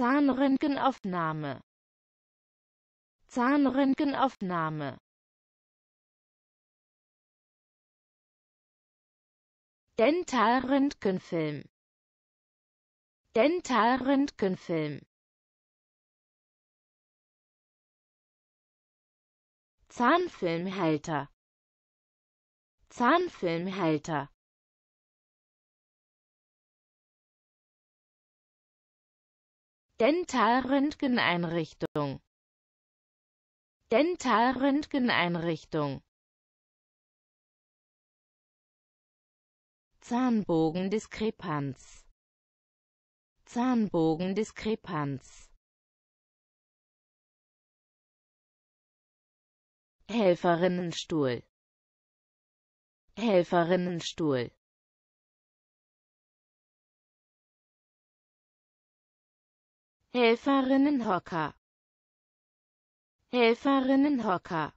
Zahnröntgenaufnahme. Zahnröntgenaufnahme. Dentalröntgenfilm. Dentalröntgenfilm. Zahnfilmhalter. Zahnfilmhalter Dentalröntgeneinrichtung. Dentalröntgeneinrichtung. Zahnbogendiskrepanz. Zahnbogendiskrepanz. Helferinnenstuhl. Helferinnenstuhl Helferinnenhocker. Helferinnenhocker